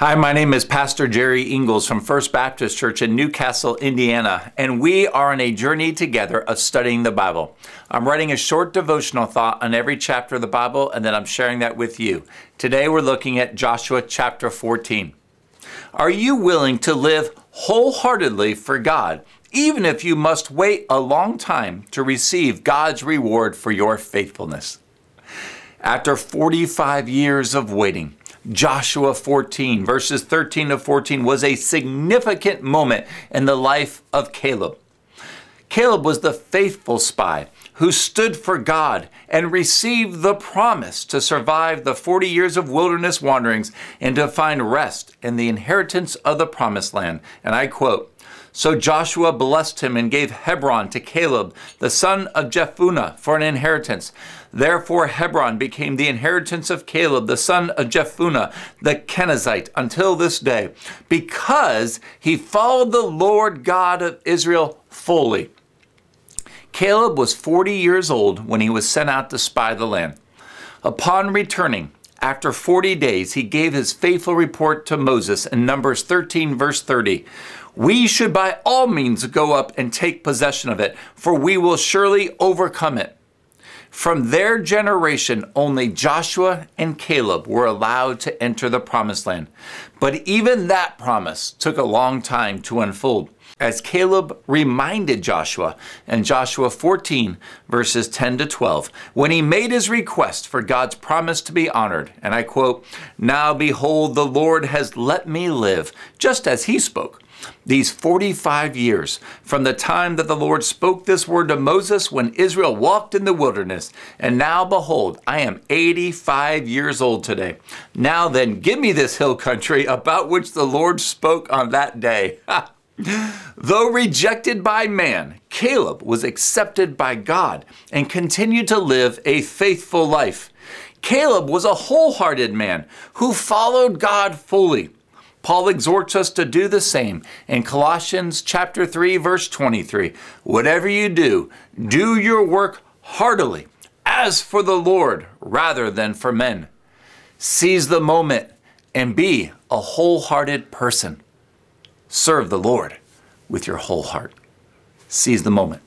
Hi, my name is Pastor Jerry Ingalls from First Baptist Church in Newcastle, Indiana, and we are on a journey together of studying the Bible. I'm writing a short devotional thought on every chapter of the Bible, and then I'm sharing that with you. Today we're looking at Joshua chapter 14. Are you willing to live wholeheartedly for God, even if you must wait a long time to receive God's reward for your faithfulness? After 45 years of waiting, Joshua 14, verses 13 to 14, was a significant moment in the life of Caleb. Caleb was the faithful spy who stood for God and received the promise to survive the 40 years of wilderness wanderings and to find rest in the inheritance of the promised land. And I quote, so Joshua blessed him and gave Hebron to Caleb, the son of Jephunneh, for an inheritance. Therefore Hebron became the inheritance of Caleb, the son of Jephunneh, the Kenizzite, until this day, because he followed the Lord God of Israel fully. Caleb was 40 years old when he was sent out to spy the land. Upon returning, after 40 days, he gave his faithful report to Moses in Numbers 13, verse 30. We should by all means go up and take possession of it, for we will surely overcome it. From their generation, only Joshua and Caleb were allowed to enter the promised land. But even that promise took a long time to unfold, as Caleb reminded Joshua in Joshua 14, verses 10 to 12, when he made his request for God's promise to be honored. And I quote, Now behold, the Lord has let me live, just as he spoke these 45 years from the time that the Lord spoke this word to Moses when Israel walked in the wilderness. And now, behold, I am 85 years old today. Now then, give me this hill country about which the Lord spoke on that day. Though rejected by man, Caleb was accepted by God and continued to live a faithful life. Caleb was a wholehearted man who followed God fully. Paul exhorts us to do the same in Colossians chapter 3 verse 23. Whatever you do, do your work heartily, as for the Lord rather than for men. Seize the moment and be a wholehearted person. Serve the Lord with your whole heart. Seize the moment.